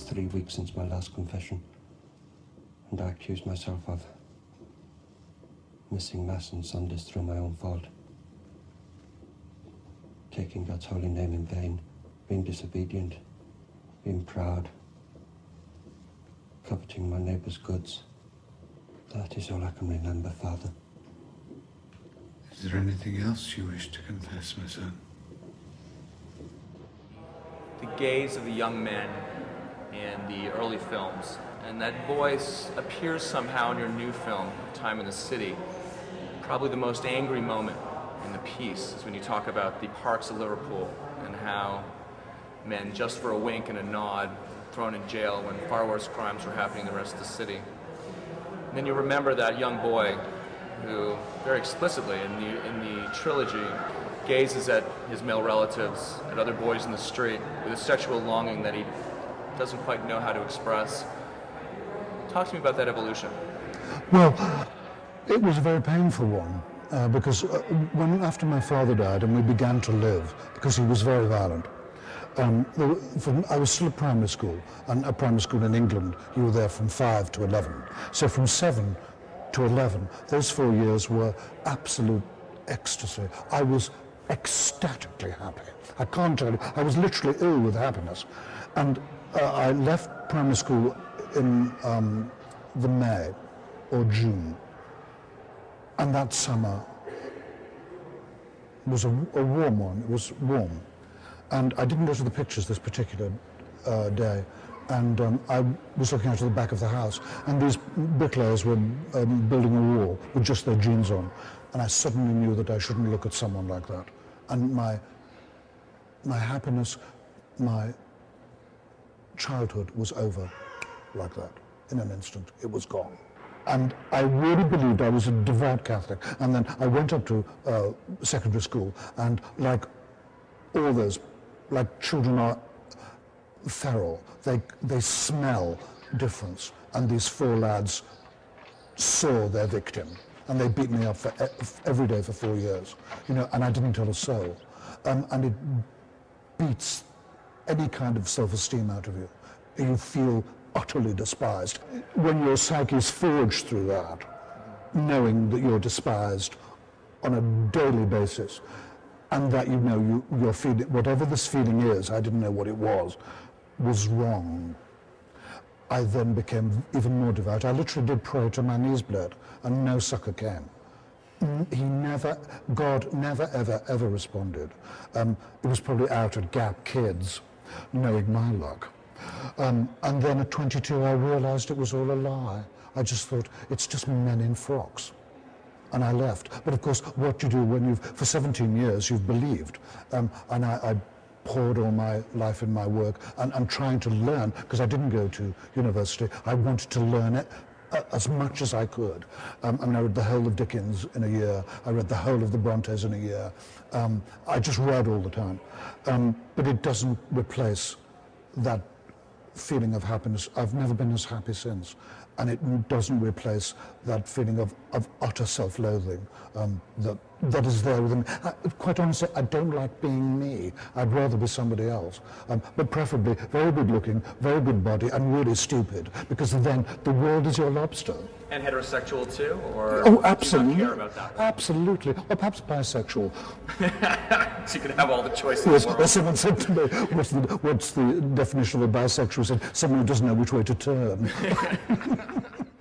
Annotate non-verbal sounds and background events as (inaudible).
three weeks since my last confession, and I accuse myself of missing Mass and Sundays through my own fault, taking God's holy name in vain, being disobedient, being proud, coveting my neighbour's goods. That is all I can remember, Father. Is there anything else you wish to confess, my son? The gaze of the young men in the early films, and that voice appears somehow in your new film, Time and the City. Probably the most angry moment in the piece is when you talk about the parks of Liverpool and how men, just for a wink and a nod, thrown in jail when far worse crimes were happening in the rest of the city. And then you remember that young boy who, very explicitly in the, in the trilogy, gazes at his male relatives, at other boys in the street, with a sexual longing that he doesn't quite know how to express. Talk to me about that evolution. Well, it was a very painful one. Uh, because uh, when after my father died and we began to live, because he was very violent, um, from, I was still at primary school, and at primary school in England, you were there from 5 to 11. So from 7 to 11, those four years were absolute ecstasy. I was ecstatically happy. I can't tell you, I was literally ill with happiness. And uh, I left primary school in um, the May or June. And that summer was a, a warm one. It was warm. And I didn't go to the pictures this particular uh, day. And um, I was looking out of the back of the house, and these bricklayers were um, building a wall with just their jeans on. And I suddenly knew that I shouldn't look at someone like that. And my, my happiness, my childhood was over like that in an instant. It was gone. And I really believed I was a devout Catholic. And then I went up to uh, secondary school, and like all those, like children are feral, they, they smell difference. And these four lads saw their victim, and they beat me up for e- every day for four years, you know, and I didn't tell a soul. Um, and it beats any kind of self-esteem out of you. You feel utterly despised. When your psyche is forged through that, knowing that you're despised on a daily basis, and that you know you, you're feeling, whatever this feeling is, I didn't know what it was, was wrong. I then became even more devout. I literally did pray to my knees bled, and no succour came. He never, God never, ever, ever responded. Um, it was probably out at Gap Kids, knowing my luck. Um, and then at 22, I realized it was all a lie. I just thought, it's just men in frocks. And I left. But of course, what you do when you've, for 17 years, you've believed. Um, and I, I poured all my life in my work and, and trying to learn, because I didn't go to university. I wanted to learn it uh, as much as I could. Um, I mean, I read the whole of Dickens in a year. I read the whole of the Brontes in a year. Um, I just read all the time. Um, but it doesn't replace that feeling of happiness. I've never been as happy since. And it doesn't replace that feeling of, of utter self-loathing um, that, that is there within me. I, quite honestly, I don't like being me. I'd rather be somebody else. Um, but preferably very good looking, very good body, and really stupid, because then the world is your lobster. And heterosexual too, or Oh, absolutely. not care about that? Absolutely. Or perhaps bisexual. (laughs) so you can have all the choices. Yes, the someone said to me, what's the, what's the definition of a bisexual? I said, someone who doesn't know which way to turn. (laughs)